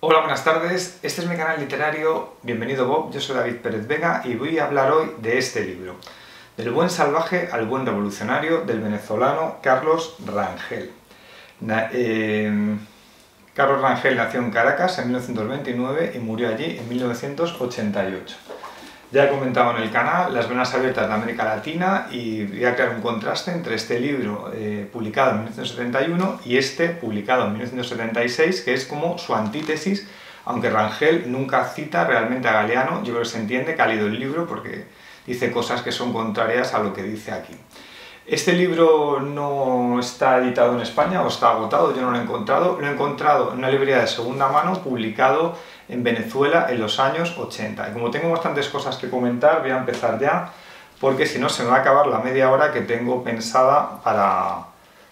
Hola, buenas tardes. Este es mi canal literario. Bienvenido Bob, yo soy David Pérez Vega y voy a hablar hoy de este libro, Del buen salvaje al buen revolucionario del venezolano Carlos Rangel. Eh, Carlos Rangel nació en Caracas en 1929 y murió allí en 1988. Ya he comentado en el canal Las venas abiertas de América Latina y voy a crear un contraste entre este libro eh, publicado en 1971 y este publicado en 1976, que es como su antítesis, aunque Rangel nunca cita realmente a Galeano, yo creo que se entiende que ha leído el libro porque dice cosas que son contrarias a lo que dice aquí. Este libro no está editado en España o está agotado, yo no lo he encontrado. Lo he encontrado en una librería de segunda mano publicado en Venezuela en los años 80. Y como tengo bastantes cosas que comentar, voy a empezar ya, porque si no se me va a acabar la media hora que tengo pensada para,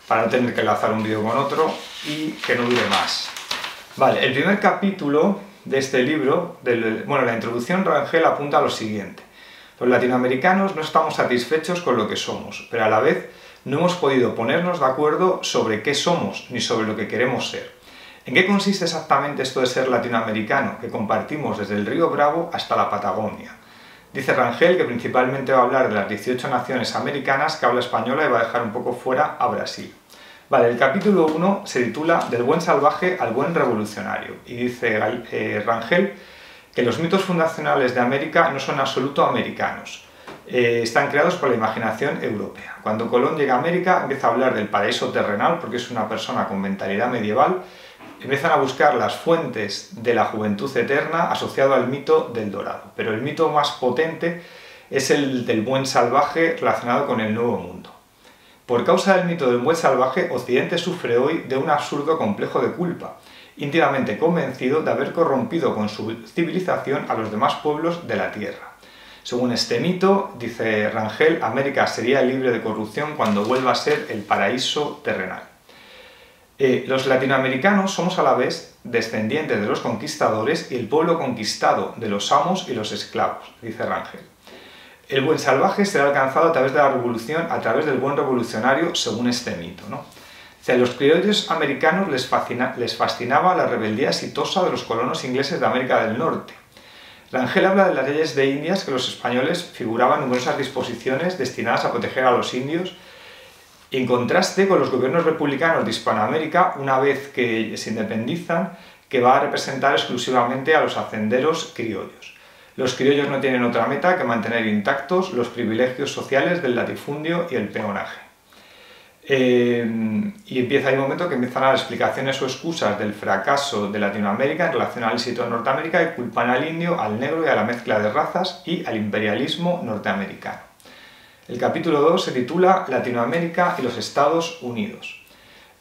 para no tener que enlazar un vídeo con otro y que no dure más. Vale, el primer capítulo de este libro, bueno, la introducción Rangel apunta a lo siguiente. Los latinoamericanos no estamos satisfechos con lo que somos, pero a la vez no hemos podido ponernos de acuerdo sobre qué somos ni sobre lo que queremos ser. ¿En qué consiste exactamente esto de ser latinoamericano, que compartimos desde el río Bravo hasta la Patagonia? Dice Rangel que principalmente va a hablar de las 18 naciones americanas que habla española y va a dejar un poco fuera a Brasil. Vale, el capítulo 1 se titula Del buen salvaje al buen revolucionario y dice eh, Rangel que los mitos fundacionales de América no son absoluto americanos, eh, están creados por la imaginación europea. Cuando Colón llega a América empieza a hablar del paraíso terrenal porque es una persona con mentalidad medieval empiezan a buscar las fuentes de la juventud eterna asociado al mito del dorado. Pero el mito más potente es el del buen salvaje relacionado con el nuevo mundo. Por causa del mito del buen salvaje, Occidente sufre hoy de un absurdo complejo de culpa, íntimamente convencido de haber corrompido con su civilización a los demás pueblos de la Tierra. Según este mito, dice Rangel, América sería libre de corrupción cuando vuelva a ser el paraíso terrenal. Eh, los latinoamericanos somos a la vez descendientes de los conquistadores y el pueblo conquistado de los amos y los esclavos, dice Rangel. El buen salvaje será alcanzado a través de la revolución, a través del buen revolucionario, según este mito. ¿no? A los criollos americanos les, les fascinaba la rebeldía exitosa de los colonos ingleses de América del Norte. Rangel habla de las leyes de Indias que los españoles figuraban numerosas disposiciones destinadas a proteger a los indios en contraste con los gobiernos republicanos de Hispanoamérica, una vez que se independizan, que va a representar exclusivamente a los hacenderos criollos. Los criollos no tienen otra meta que mantener intactos los privilegios sociales del latifundio y el peonaje. Eh, y empieza ahí un momento que empiezan a dar explicaciones o excusas del fracaso de Latinoamérica en relación al éxito de Norteamérica y culpan al indio, al negro y a la mezcla de razas y al imperialismo norteamericano. El capítulo 2 se titula Latinoamérica y los Estados Unidos.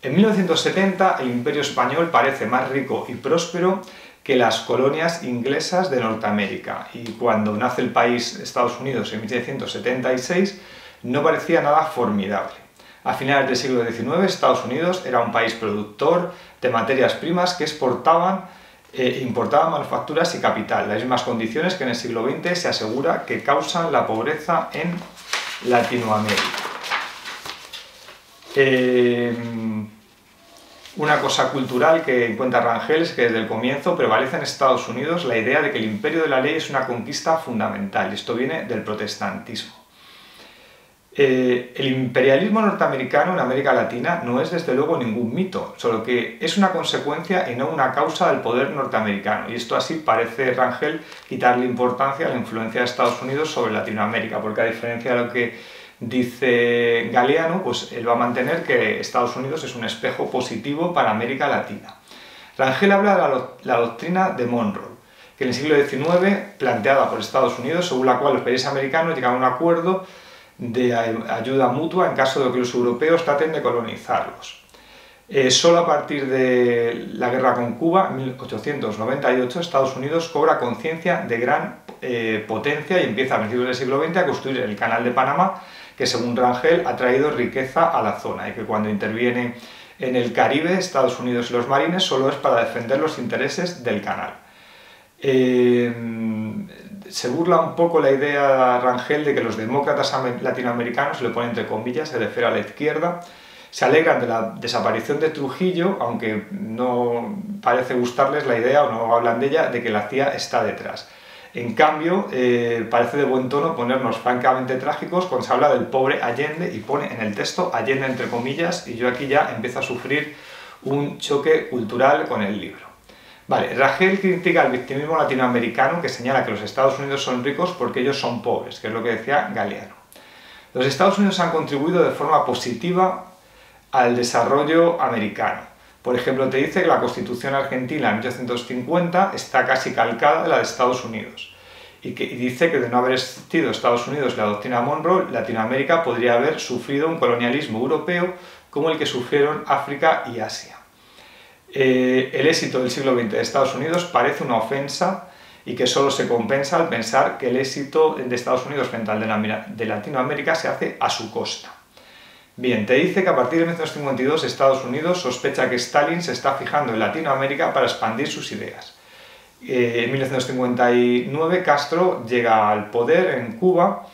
En 1970 el imperio español parece más rico y próspero que las colonias inglesas de Norteamérica y cuando nace el país Estados Unidos en 1776 no parecía nada formidable. A finales del siglo XIX Estados Unidos era un país productor de materias primas que exportaban e importaban manufacturas y capital, las mismas condiciones que en el siglo XX se asegura que causan la pobreza en Latinoamérica. Eh, una cosa cultural que encuentra Rangel es que desde el comienzo prevalece en Estados Unidos la idea de que el imperio de la ley es una conquista fundamental, esto viene del protestantismo. Eh, el imperialismo norteamericano en América Latina no es desde luego ningún mito, solo que es una consecuencia y no una causa del poder norteamericano. Y esto así parece Rangel quitarle importancia a la influencia de Estados Unidos sobre Latinoamérica, porque a diferencia de lo que dice Galeano, pues él va a mantener que Estados Unidos es un espejo positivo para América Latina. Rangel habla de la, doctrina de Monroe, que en el siglo XIX, planteada por Estados Unidos, según la cual los países americanos llegan a un acuerdo de ayuda mutua en caso de que los europeos traten de colonizarlos. Eh, solo a partir de la guerra con Cuba, en 1898, Estados Unidos cobra conciencia de gran eh, potencia y empieza a principios del siglo XX a construir el Canal de Panamá, que según Rangel ha traído riqueza a la zona y que cuando interviene en el Caribe, Estados Unidos y los marines, solo es para defender los intereses del canal. Eh, se burla un poco la idea Rangel de que los demócratas latinoamericanos, le pone entre comillas, se refiere a la izquierda, Se alegran de la desaparición de Trujillo, aunque no parece gustarles la idea o no hablan de ella, de que la CIA está detrás. En cambio, eh, parece de buen tono ponernos francamente trágicos cuando se habla del pobre Allende y pone en el texto Allende entre comillas y yo aquí ya empiezo a sufrir un choque cultural con el libro. Vale, critica el victimismo latinoamericano que señala que los Estados Unidos son ricos porque ellos son pobres, que es lo que decía Galeano. Los Estados Unidos han contribuido de forma positiva al desarrollo americano. Por ejemplo, te dice que la Constitución argentina en 1850 está casi calcada de la de Estados Unidos. Y, que, dice que de no haber existido Estados Unidos la doctrina Monroe, Latinoamérica podría haber sufrido un colonialismo europeo como el que sufrieron África y Asia. Eh, el éxito del siglo XX de Estados Unidos parece una ofensa y que solo se compensa al pensar que el éxito de Estados Unidos frente al de Latinoamérica se hace a su costa. Bien, te dice que a partir de 1952 Estados Unidos sospecha que Stalin se está fijando en Latinoamérica para expandir sus ideas. Eh, en 1959 Castro llega al poder en Cuba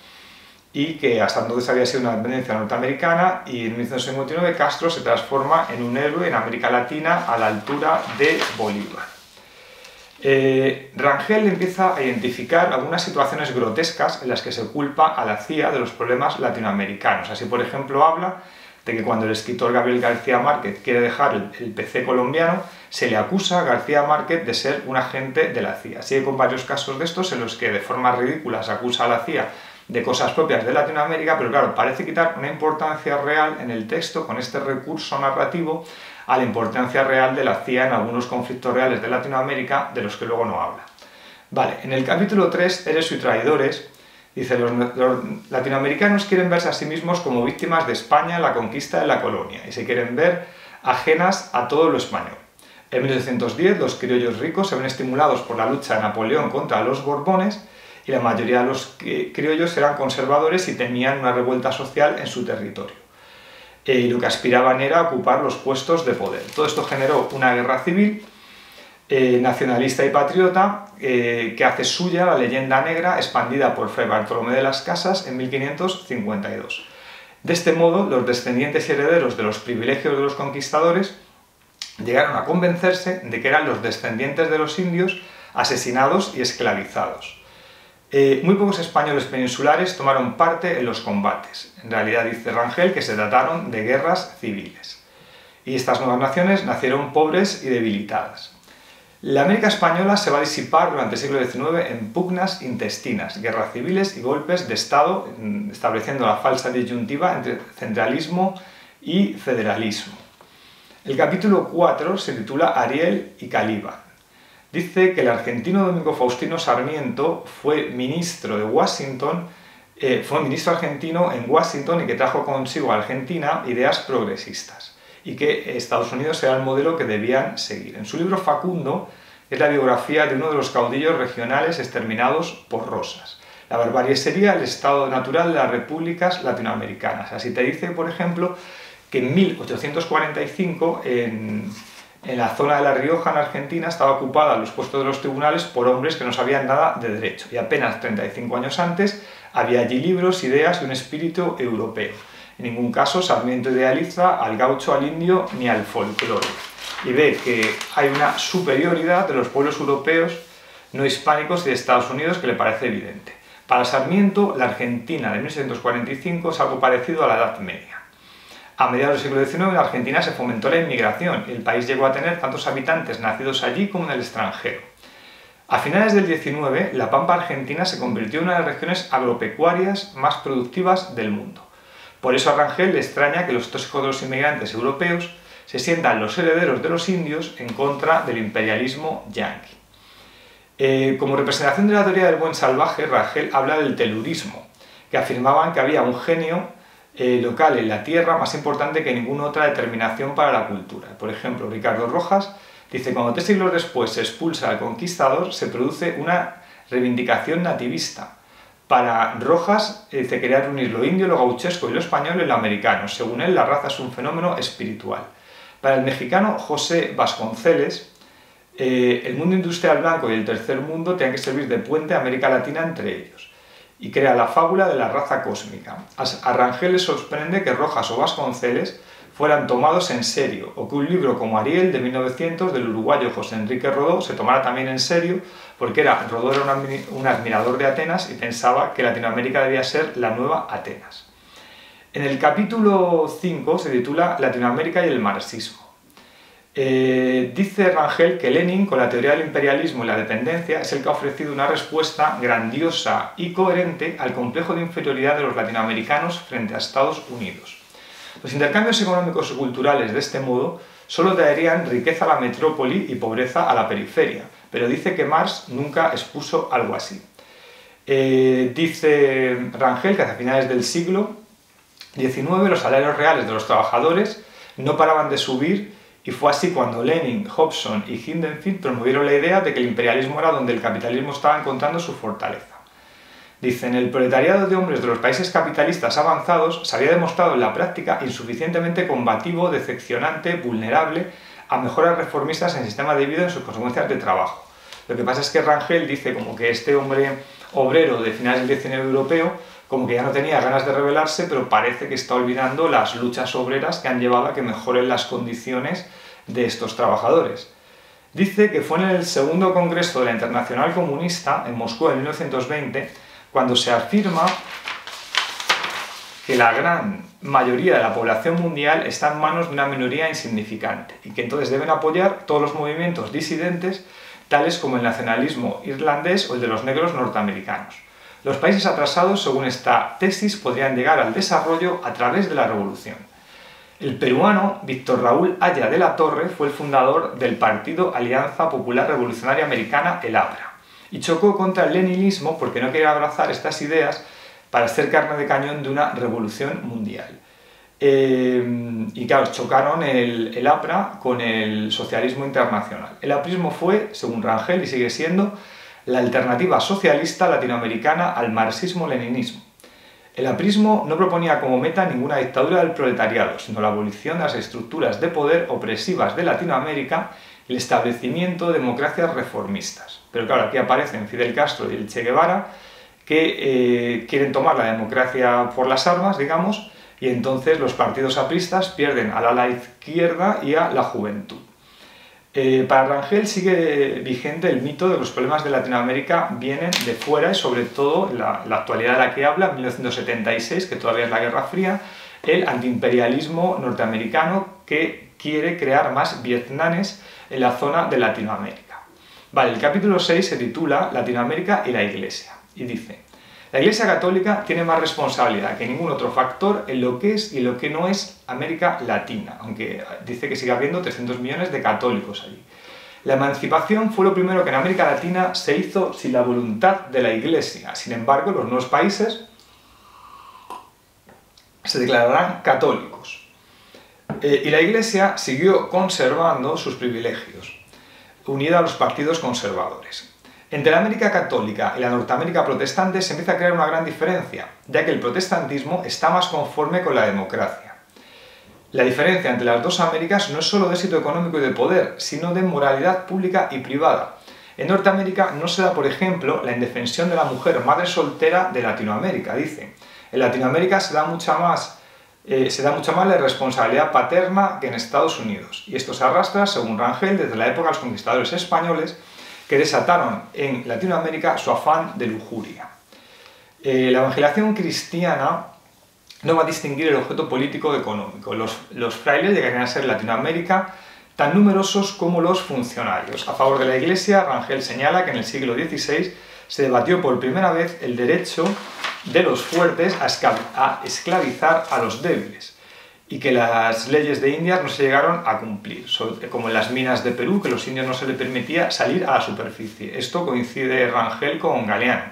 y que hasta entonces había sido una dependencia norteamericana y en 1959 Castro se transforma en un héroe en América Latina a la altura de Bolívar. Eh, Rangel empieza a identificar algunas situaciones grotescas en las que se culpa a la CIA de los problemas latinoamericanos. Así, por ejemplo, habla de que cuando el escritor Gabriel García Márquez quiere dejar el, PC colombiano, se le acusa a García Márquez de ser un agente de la CIA. Sigue con varios casos de estos en los que de forma ridícula se acusa a la CIA de cosas propias de Latinoamérica, pero claro, parece quitar una importancia real en el texto con este recurso narrativo a la importancia real de la CIA en algunos conflictos reales de Latinoamérica de los que luego no habla. Vale, en el capítulo 3, Eres y traidores, dice, los, latinoamericanos quieren verse a sí mismos como víctimas de España en la conquista de la colonia y se quieren ver ajenas a todo lo español. En 1810 los criollos ricos se ven estimulados por la lucha de Napoleón contra los Borbones y la mayoría de los criollos eran conservadores y temían una revuelta social en su territorio. Eh, y lo que aspiraban era ocupar los puestos de poder. Todo esto generó una guerra civil eh, nacionalista y patriota eh, que hace suya la leyenda negra expandida por Fray Bartolomé de las Casas en 1552. De este modo, los descendientes y herederos de los privilegios de los conquistadores llegaron a convencerse de que eran los descendientes de los indios asesinados y esclavizados. Eh, muy pocos españoles peninsulares tomaron parte en los combates. En realidad dice Rangel que se trataron de guerras civiles. Y estas nuevas naciones nacieron pobres y debilitadas. La América española se va a disipar durante el siglo XIX en pugnas intestinas, guerras civiles y golpes de Estado, estableciendo la falsa disyuntiva entre centralismo y federalismo. El capítulo 4 se titula Ariel y Caliba dice que el argentino Domingo Faustino Sarmiento fue ministro de Washington, eh, fue ministro argentino en Washington y que trajo consigo a Argentina ideas progresistas y que Estados Unidos era el modelo que debían seguir. En su libro Facundo es la biografía de uno de los caudillos regionales exterminados por Rosas. La barbarie sería el estado natural de las repúblicas latinoamericanas. Así te dice, por ejemplo, que en 1845 en en la zona de La Rioja, en Argentina, estaba ocupada los puestos de los tribunales por hombres que no sabían nada de derecho. Y apenas 35 años antes había allí libros, ideas y un espíritu europeo. En ningún caso Sarmiento idealiza al gaucho, al indio ni al folclore. Y ve que hay una superioridad de los pueblos europeos no hispánicos y de Estados Unidos que le parece evidente. Para Sarmiento, la Argentina de 1645 es algo parecido a la Edad Media. A mediados del siglo XIX en Argentina se fomentó la inmigración y el país llegó a tener tantos habitantes nacidos allí como en el extranjero. A finales del XIX, la Pampa Argentina se convirtió en una de las regiones agropecuarias más productivas del mundo. Por eso a Rangel le extraña que los tóxicos de los inmigrantes europeos se sientan los herederos de los indios en contra del imperialismo yanqui. Eh, como representación de la teoría del buen salvaje, Rangel habla del telurismo, que afirmaban que había un genio eh, local en la tierra más importante que ninguna otra determinación para la cultura. Por ejemplo, Ricardo Rojas dice, cuando tres siglos después se expulsa al conquistador, se produce una reivindicación nativista. Para Rojas, eh, dice, quería reunir lo indio, lo gauchesco y lo español en lo americano. Según él, la raza es un fenómeno espiritual. Para el mexicano José Vasconceles, eh, el mundo industrial blanco y el tercer mundo tienen que servir de puente a América Latina entre ellos y crea la fábula de la raza cósmica. A Rangel le sorprende que Rojas o Vasconceles fueran tomados en serio, o que un libro como Ariel de 1900 del uruguayo José Enrique Rodó se tomara también en serio, porque era, Rodó era un admirador de Atenas y pensaba que Latinoamérica debía ser la nueva Atenas. En el capítulo 5 se titula Latinoamérica y el marxismo. Eh, dice Rangel que Lenin, con la teoría del imperialismo y la dependencia, es el que ha ofrecido una respuesta grandiosa y coherente al complejo de inferioridad de los latinoamericanos frente a Estados Unidos. Los intercambios económicos y culturales de este modo solo darían riqueza a la metrópoli y pobreza a la periferia, pero dice que Marx nunca expuso algo así. Eh, dice Rangel que hacia finales del siglo XIX los salarios reales de los trabajadores no paraban de subir y fue así cuando Lenin, Hobson y Hindenfield promovieron la idea de que el imperialismo era donde el capitalismo estaba encontrando su fortaleza. Dicen, el proletariado de hombres de los países capitalistas avanzados se había demostrado en la práctica insuficientemente combativo, decepcionante, vulnerable a mejoras reformistas en el sistema de vida y sus consecuencias de trabajo. Lo que pasa es que Rangel dice como que este hombre obrero de finales del XIX europeo como que ya no tenía ganas de rebelarse, pero parece que está olvidando las luchas obreras que han llevado a que mejoren las condiciones de estos trabajadores. Dice que fue en el segundo congreso de la Internacional Comunista, en Moscú en 1920, cuando se afirma que la gran mayoría de la población mundial está en manos de una minoría insignificante y que entonces deben apoyar todos los movimientos disidentes tales como el nacionalismo irlandés o el de los negros norteamericanos. Los países atrasados, según esta tesis, podrían llegar al desarrollo a través de la revolución. El peruano Víctor Raúl Aya de la Torre fue el fundador del partido Alianza Popular Revolucionaria Americana, el APRA y chocó contra el leninismo porque no quería abrazar estas ideas para ser carne de cañón de una revolución mundial. Eh, y claro, chocaron el, el, APRA con el socialismo internacional. El aprismo fue, según Rangel, y sigue siendo, la alternativa socialista latinoamericana al marxismo-leninismo. El aprismo no proponía como meta ninguna dictadura del proletariado, sino la abolición de las estructuras de poder opresivas de Latinoamérica el establecimiento de democracias reformistas. Pero claro, aquí aparecen Fidel Castro y el Che Guevara, que eh, quieren tomar la democracia por las armas, digamos, y entonces los partidos apristas pierden a la izquierda y a la juventud. Eh, para Rangel sigue vigente el mito de los problemas de Latinoamérica vienen de fuera y sobre todo la, la actualidad de la que habla, 1976, que todavía es la Guerra Fría, el antiimperialismo norteamericano que quiere crear más vietnames en la zona de Latinoamérica. Vale, el capítulo 6 se titula Latinoamérica y la Iglesia y dice, la Iglesia Católica tiene más responsabilidad que ningún otro factor en lo que es y lo que no es América Latina, aunque dice que sigue habiendo 300 millones de católicos allí. La emancipación fue lo primero que en América Latina se hizo sin la voluntad de la Iglesia. Sin embargo, los nuevos países se declararán católicos. Eh, y la Iglesia siguió conservando sus privilegios, unida a los partidos conservadores. Entre la América católica y la Norteamérica protestante se empieza a crear una gran diferencia, ya que el protestantismo está más conforme con la democracia. La diferencia entre las dos Américas no es solo de éxito económico y de poder, sino de moralidad pública y privada. En Norteamérica no se da, por ejemplo, la indefensión de la mujer madre soltera de Latinoamérica, dice. En Latinoamérica se da mucha más eh, se da más la responsabilidad paterna que en Estados Unidos. Y esto se arrastra, según Rangel, desde la época de los conquistadores españoles, que desataron en Latinoamérica su afán de lujuria. Eh, la evangelación cristiana no va a distinguir el objeto político económico. Los, los frailes llegarían a ser en Latinoamérica tan numerosos como los funcionarios. A favor de la Iglesia, Rangel señala que en el siglo XVI se debatió por primera vez el derecho de los fuertes a esclavizar a los débiles y que las leyes de Indias no se llegaron a cumplir, como en las minas de Perú, que los indios no se les permitía salir a la superficie. Esto coincide Rangel con Galeano.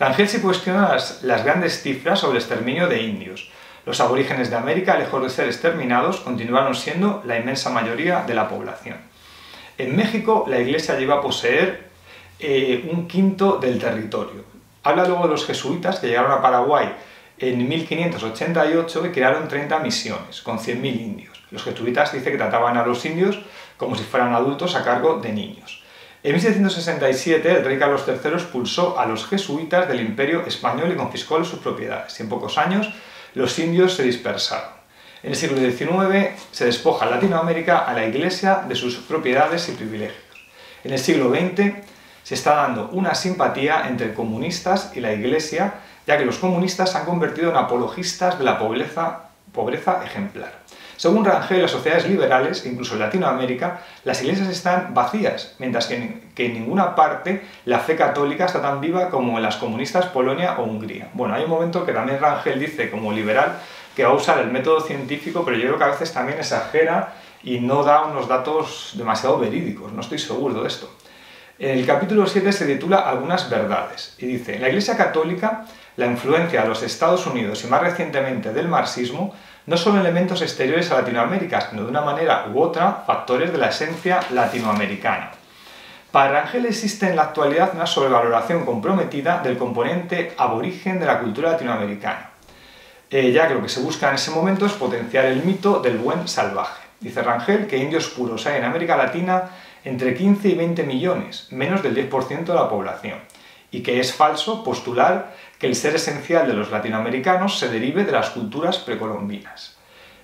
Rangel se cuestiona las, grandes cifras sobre el exterminio de indios. Los aborígenes de América, lejos de ser exterminados, continuaron siendo la inmensa mayoría de la población. En México, la Iglesia llegó a poseer eh, un quinto del territorio. Habla luego de los jesuitas que llegaron a Paraguay en 1588 y crearon 30 misiones con 100.000 indios. Los jesuitas dice que trataban a los indios como si fueran adultos a cargo de niños. En 1767 el rey Carlos III expulsó a los jesuitas del imperio español y confiscó sus propiedades. Y en pocos años los indios se dispersaron. En el siglo XIX se despoja Latinoamérica a la Iglesia de sus propiedades y privilegios. En el siglo XX se está dando una simpatía entre comunistas y la Iglesia, ya que los comunistas se han convertido en apologistas de la pobreza, pobreza ejemplar. Según Rangel, las sociedades liberales, incluso en Latinoamérica, las iglesias están vacías, mientras que en, que en, ninguna parte la fe católica está tan viva como en las comunistas Polonia o Hungría. Bueno, hay un momento que también Rangel dice, como liberal, que va a usar el método científico, pero yo creo que a veces también exagera y no da unos datos demasiado verídicos, no estoy seguro de esto. El capítulo 7 se titula Algunas verdades y dice, la Iglesia Católica, la influencia de los Estados Unidos y más recientemente del marxismo no son elementos exteriores a Latinoamérica, sino de una manera u otra factores de la esencia latinoamericana. Para Rangel existe en la actualidad una sobrevaloración comprometida del componente aborigen de la cultura latinoamericana, ya que lo que se busca en ese momento es potenciar el mito del buen salvaje. Dice Rangel que indios puros hay en América Latina entre 15 y 20 millones, menos del 10% de la población, y que es falso postular que el ser esencial de los latinoamericanos se derive de las culturas precolombinas.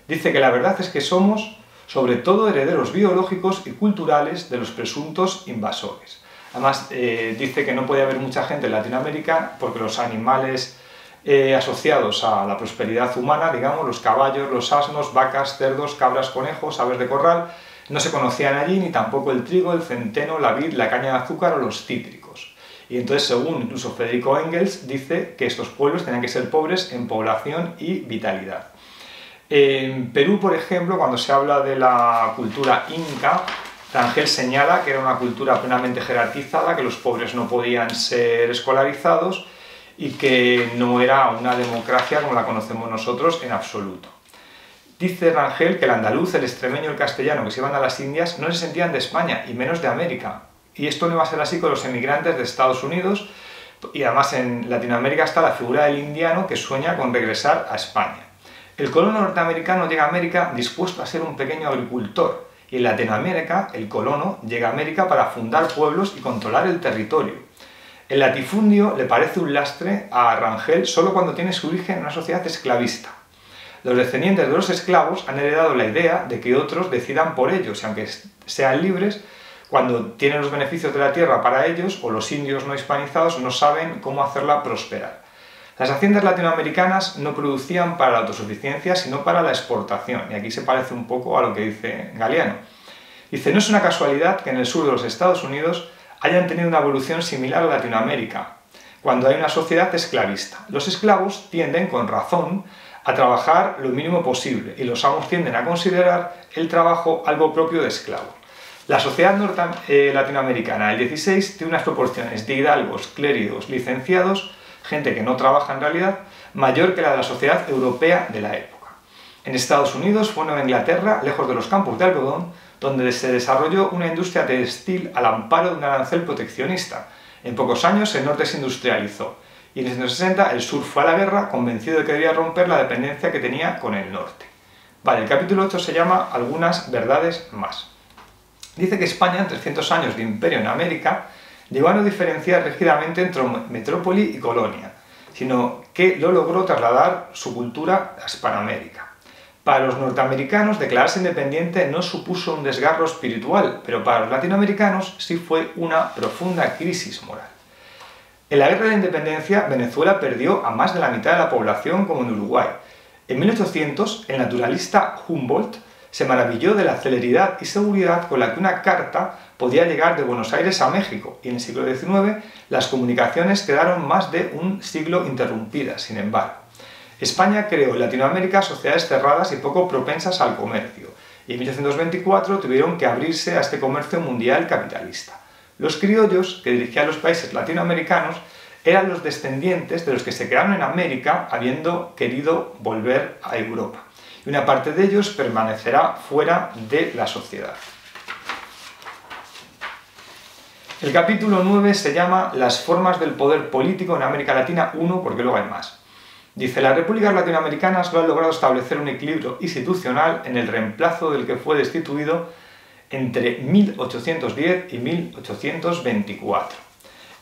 Dice que la verdad es que somos sobre todo herederos biológicos y culturales de los presuntos invasores. Además, eh, dice que no puede haber mucha gente en Latinoamérica porque los animales eh, asociados a la prosperidad humana, digamos, los caballos, los asnos, vacas, cerdos, cabras, conejos, aves de corral, no se conocían allí ni tampoco el trigo, el centeno, la vid, la caña de azúcar o los cítricos. Y entonces, según incluso Federico Engels, dice que estos pueblos tenían que ser pobres en población y vitalidad. En Perú, por ejemplo, cuando se habla de la cultura inca, Rangel señala que era una cultura plenamente jerarquizada, que los pobres no podían ser escolarizados y que no era una democracia como la conocemos nosotros en absoluto. Dice Rangel que el andaluz, el extremeño y el castellano que se iban a las Indias no se sentían de España y menos de América. Y esto no va a ser así con los emigrantes de Estados Unidos y además en Latinoamérica está la figura del indiano que sueña con regresar a España. El colono norteamericano llega a América dispuesto a ser un pequeño agricultor y en Latinoamérica el colono llega a América para fundar pueblos y controlar el territorio. El latifundio le parece un lastre a Rangel solo cuando tiene su origen en una sociedad esclavista. Los descendientes de los esclavos han heredado la idea de que otros decidan por ellos, y aunque sean libres, cuando tienen los beneficios de la tierra para ellos, o los indios no hispanizados no saben cómo hacerla prosperar. Las haciendas latinoamericanas no producían para la autosuficiencia, sino para la exportación, y aquí se parece un poco a lo que dice Galeano. Dice, no es una casualidad que en el sur de los Estados Unidos hayan tenido una evolución similar a Latinoamérica, cuando hay una sociedad esclavista. Los esclavos tienden, con razón, a trabajar lo mínimo posible y los amos tienden a considerar el trabajo algo propio de esclavo. La sociedad eh, latinoamericana del 16 tiene unas proporciones de hidalgos, clérigos, licenciados, gente que no trabaja en realidad, mayor que la de la sociedad europea de la época. En Estados Unidos fue en Inglaterra, lejos de los campos de algodón, donde se desarrolló una industria textil al amparo de un arancel proteccionista. En pocos años el norte se industrializó y en 1960 el sur fue a la guerra convencido de que debía romper la dependencia que tenía con el norte. Vale, el capítulo 8 se llama Algunas verdades más. Dice que España, en 300 años de imperio en América, llegó a no diferenciar rígidamente entre metrópoli y colonia, sino que lo logró trasladar su cultura a Hispanoamérica. Para los norteamericanos, declararse independiente no supuso un desgarro espiritual, pero para los latinoamericanos sí fue una profunda crisis moral. En la Guerra de Independencia, Venezuela perdió a más de la mitad de la población como en Uruguay. En 1800, el naturalista Humboldt se maravilló de la celeridad y seguridad con la que una carta podía llegar de Buenos Aires a México, y en el siglo XIX las comunicaciones quedaron más de un siglo interrumpidas, sin embargo. España creó en Latinoamérica sociedades cerradas y poco propensas al comercio, y en 1824 tuvieron que abrirse a este comercio mundial capitalista. Los criollos que dirigían los países latinoamericanos eran los descendientes de los que se quedaron en América habiendo querido volver a Europa. Y una parte de ellos permanecerá fuera de la sociedad. El capítulo 9 se llama Las formas del poder político en América Latina 1 porque luego hay más. Dice, las repúblicas latinoamericanas no han logrado establecer un equilibrio institucional en el reemplazo del que fue destituido entre 1810 y 1824.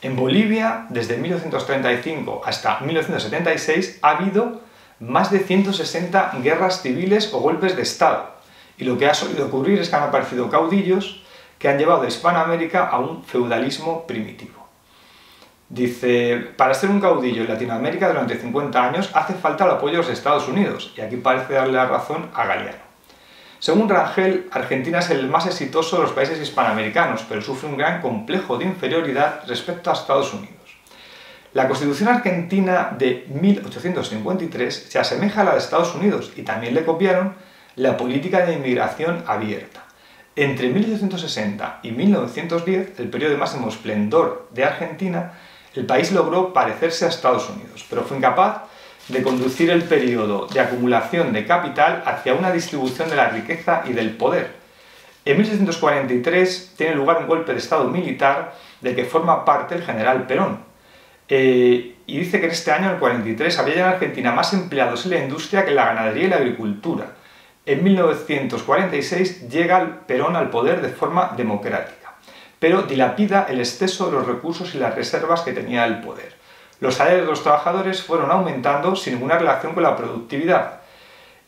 En Bolivia, desde 1835 hasta 1976, ha habido más de 160 guerras civiles o golpes de Estado. Y lo que ha solido ocurrir es que han aparecido caudillos que han llevado a Hispanoamérica a un feudalismo primitivo. Dice, para ser un caudillo en Latinoamérica durante 50 años hace falta el apoyo de los Estados Unidos, y aquí parece darle la razón a Galeano. Según Rangel, Argentina es el más exitoso de los países hispanoamericanos, pero sufre un gran complejo de inferioridad respecto a Estados Unidos. La Constitución argentina de 1853 se asemeja a la de Estados Unidos y también le copiaron la política de inmigración abierta. Entre 1860 y 1910, el periodo de máximo esplendor de Argentina, el país logró parecerse a Estados Unidos, pero fue incapaz de conducir el periodo de acumulación de capital hacia una distribución de la riqueza y del poder. En 1843 tiene lugar un golpe de Estado militar del que forma parte el general Perón. Eh, y dice que en este año, en el 43, había en Argentina más empleados en la industria que en la ganadería y la agricultura. En 1946 llega Perón al poder de forma democrática, pero dilapida el exceso de los recursos y las reservas que tenía el poder. Los salarios de los trabajadores fueron aumentando sin ninguna relación con la productividad.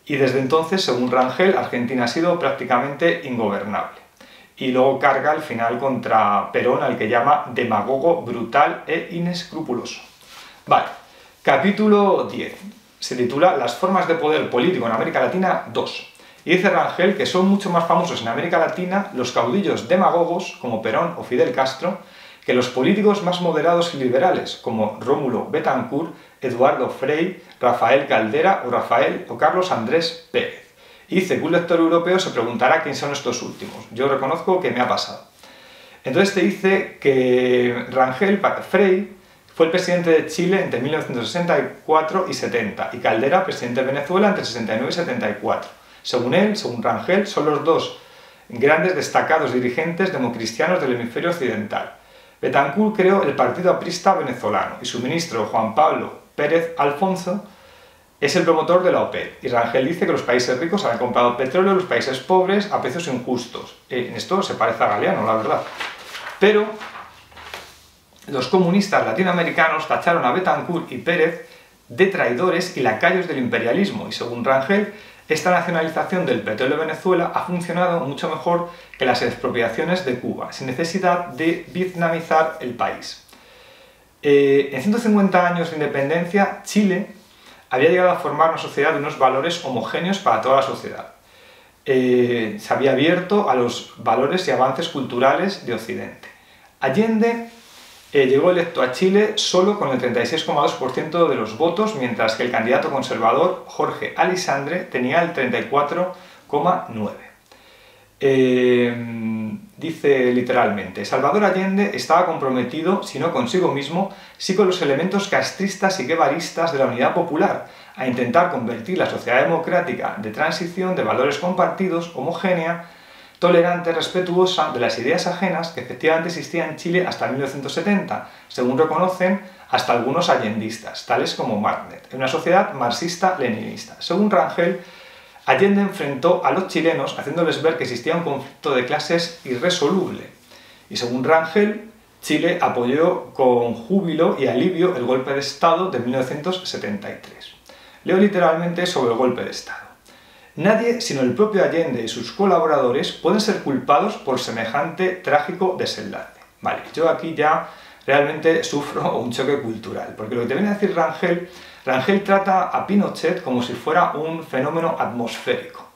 Y desde entonces, según Rangel, Argentina ha sido prácticamente ingobernable. Y luego carga al final contra Perón, al que llama demagogo, brutal e inescrupuloso. Vale, capítulo 10. Se titula Las formas de poder político en América Latina 2. Y dice Rangel que son mucho más famosos en América Latina los caudillos demagogos, como Perón o Fidel Castro, que los políticos más moderados y liberales, como Rómulo Betancourt, Eduardo Frei, Rafael Caldera o Rafael o Carlos Andrés Pérez. Y un lector europeo se preguntará quién son estos últimos. Yo reconozco que me ha pasado. Entonces te dice que Rangel Frei fue el presidente de Chile entre 1964 y 70 y Caldera presidente de Venezuela entre 69 y 74. Según él, según Rangel, son los dos grandes destacados dirigentes democristianos del hemisferio occidental. Betancourt creó el Partido Aprista Venezolano y su ministro Juan Pablo Pérez Alfonso es el promotor de la OPEP. Y Rangel dice que los países ricos han comprado petróleo a los países pobres a precios injustos. En esto se parece a Galeano, la verdad. Pero los comunistas latinoamericanos tacharon a Betancourt y Pérez de traidores y lacayos del imperialismo. Y según Rangel, esta nacionalización del petróleo de Venezuela ha funcionado mucho mejor que las expropiaciones de Cuba, sin necesidad de vietnamizar el país. Eh, en 150 años de independencia, Chile había llegado a formar una sociedad de unos valores homogéneos para toda la sociedad. Eh, se había abierto a los valores y avances culturales de Occidente. Allende eh, llegó electo a Chile solo con el 36,2% de los votos, mientras que el candidato conservador Jorge Alisandre tenía el 34,9%. Eh, dice literalmente, Salvador Allende estaba comprometido, si no consigo mismo, sí con los elementos castristas y guevaristas de la unidad popular, a intentar convertir la sociedad democrática de transición de valores compartidos, homogénea, tolerante, respetuosa de las ideas ajenas que efectivamente existían en Chile hasta 1970, según reconocen hasta algunos allendistas, tales como Marnet, en una sociedad marxista-leninista. Según Rangel, Allende enfrentó a los chilenos haciéndoles ver que existía un conflicto de clases irresoluble. Y según Rangel, Chile apoyó con júbilo y alivio el golpe de Estado de 1973. Leo literalmente sobre el golpe de Estado. Nadie, sino el propio Allende y sus colaboradores, pueden ser culpados por semejante trágico desenlace. Vale, yo aquí ya realmente sufro un choque cultural, porque lo que te viene a decir Rangel, Rangel trata a Pinochet como si fuera un fenómeno atmosférico.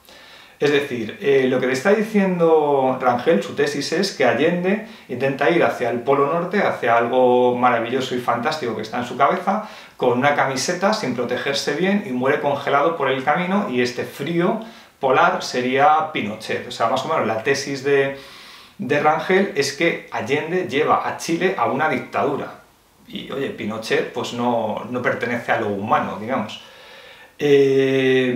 Es decir, eh, lo que le está diciendo Rangel, su tesis es que Allende intenta ir hacia el Polo Norte, hacia algo maravilloso y fantástico que está en su cabeza, con una camiseta sin protegerse bien y muere congelado por el camino y este frío polar sería Pinochet. O sea, más o menos la tesis de, Rangel es que Allende lleva a Chile a una dictadura. Y oye, Pinochet pues no, no pertenece a lo humano, digamos. Eh,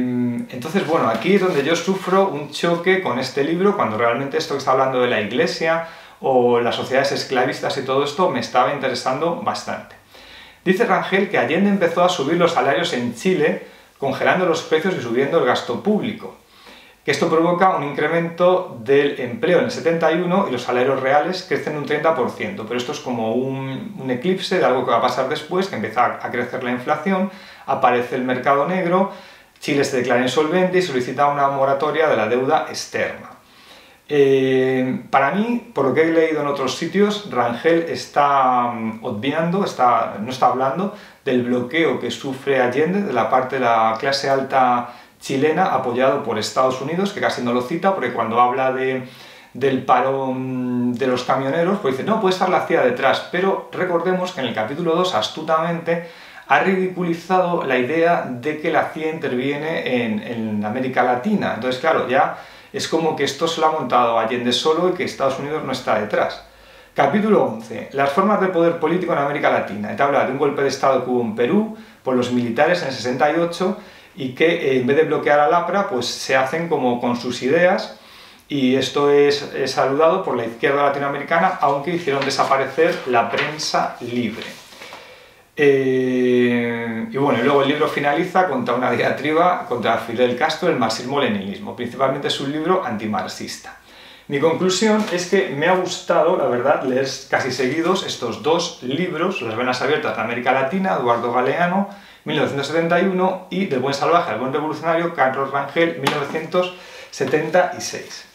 entonces, bueno, aquí es donde yo sufro un choque con este libro, cuando realmente esto que está hablando de la iglesia o las sociedades esclavistas y todo esto me estaba interesando bastante. Dice Rangel que Allende empezó a subir los salarios en Chile, congelando los precios y subiendo el gasto público. Que esto provoca un incremento del empleo en el 71 y los salarios reales crecen un 30%, pero esto es como un, eclipse de algo que va a pasar después, que empieza a crecer la inflación, aparece el mercado negro, Chile se declara insolvente y solicita una moratoria de la deuda externa. Eh, para mí, por lo que he leído en otros sitios, Rangel está mm, obviando, está, no está hablando del bloqueo que sufre Allende de la parte de la clase alta chilena apoyado por Estados Unidos, que casi no lo cita, porque cuando habla de, del paro de los camioneros, pues dice, no, puede estar la CIA detrás, pero recordemos que en el capítulo 2, astutamente, ha ridiculizado la idea de que la CIA interviene en, en América Latina. Entonces, claro, ya es como que esto se lo ha montado Allende solo y que Estados Unidos no está detrás. Capítulo 11. Las formas de poder político en América Latina. Te habla de un golpe de Estado que hubo en Perú por los militares en el 68 y que eh, en vez de bloquear al APRA, pues se hacen como con sus ideas y esto es, saludado por la izquierda latinoamericana, aunque hicieron desaparecer la prensa libre. Eh, y bueno, y luego el libro finaliza contra una diatriba contra Fidel Castro, el marxismo-leninismo, principalmente es un libro antimarxista. Mi conclusión es que me ha gustado, la verdad, leer casi seguidos estos dos libros, Las venas abiertas de América Latina, Eduardo Galeano, 1971, y Del buen salvaje al buen revolucionario, Carlos Rangel, 1976.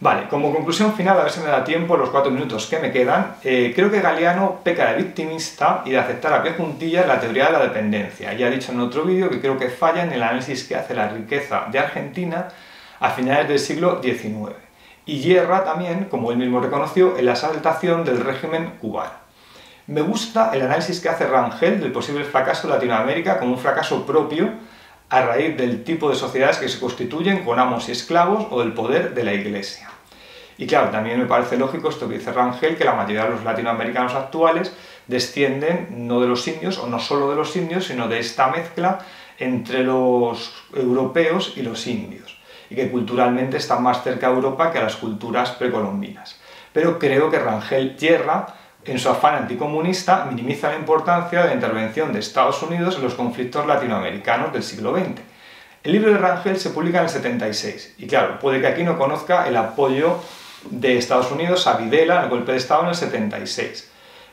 Vale, como conclusión final, a ver si me da tiempo los cuatro minutos que me quedan, eh, creo que Galeano peca de victimista y de aceptar a pie juntillas la teoría de la dependencia. Ya he dicho en otro vídeo que creo que falla en el análisis que hace la riqueza de Argentina a finales del siglo XIX. Y hierra también, como él mismo reconoció, en la exaltación del régimen cubano. Me gusta el análisis que hace Rangel del posible fracaso de Latinoamérica como un fracaso propio a raíz del tipo de sociedades que se constituyen con amos y esclavos o del poder de la Iglesia. Y claro, también me parece lógico esto que dice Rangel, que la mayoría de los latinoamericanos actuales descienden no de los indios, o no solo de los indios, sino de esta mezcla entre los europeos y los indios, y que culturalmente están más cerca a Europa que a las culturas precolombinas. Pero creo que Rangel yerra en su afán anticomunista, minimiza la importancia de la intervención de Estados Unidos en los conflictos latinoamericanos del siglo XX. El libro de Rangel se publica en el 76, y claro, puede que aquí no conozca el apoyo de Estados Unidos a Videla, el golpe de Estado en el 76.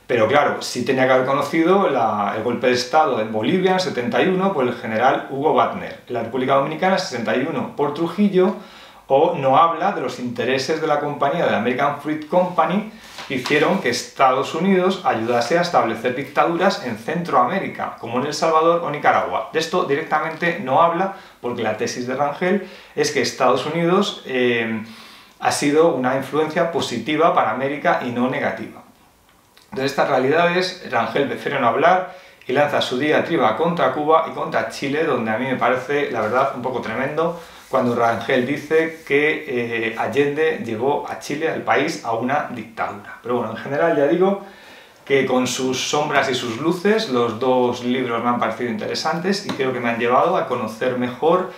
Pero claro, sí tenía que haber conocido el golpe de Estado en Bolivia en el 71 por el general Hugo Wagner, en la República Dominicana en el 61 por Trujillo, o no habla de los intereses de la compañía de American Fruit Company hicieron que Estados Unidos ayudase a establecer dictaduras en Centroamérica, como en El Salvador o Nicaragua. De esto directamente no habla porque la tesis de Rangel es que Estados Unidos eh, ha sido una influencia positiva para América y no negativa. De estas realidades, Rangel prefiere no hablar y lanza su diatriba contra Cuba y contra Chile, donde a mí me parece, la verdad, un poco tremendo cuando Rangel dice que eh, Allende llevó a Chile, al país, a una dictadura. Pero bueno, en general ya digo que con sus sombras y sus luces los dos libros me han parecido interesantes y creo que me han llevado a conocer mejor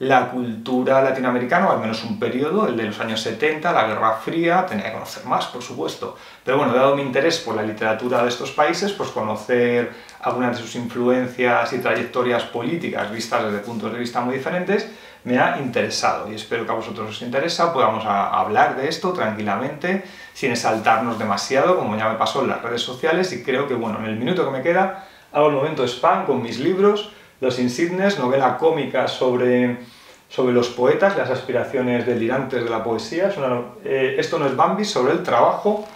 la cultura latinoamericana, o al menos un periodo, el de los años 70, la Guerra Fría, tenía que conocer más, por supuesto. Pero bueno, dado mi interés por la literatura de estos países, pues conocer algunas de sus influencias y trayectorias políticas vistas desde puntos de vista muy diferentes, me ha interesado y espero que a vosotros os interesa, podamos hablar de esto tranquilamente, sin exaltarnos demasiado, como ya me pasó en las redes sociales, y creo que, bueno, en el minuto que me queda, hago el momento spam con mis libros, Los Insignes, novela cómica sobre, sobre los poetas, las aspiraciones delirantes de la poesía, eh, esto no es Bambi, sobre el trabajo,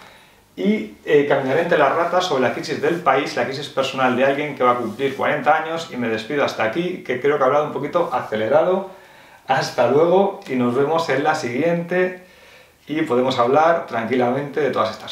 y eh, caminaré entre las ratas sobre la crisis del país, la crisis personal de alguien que va a cumplir 40 años, y me despido hasta aquí, que creo que he hablado un poquito acelerado, hasta luego y nos vemos en la siguiente y podemos hablar tranquilamente de todas estas cosas.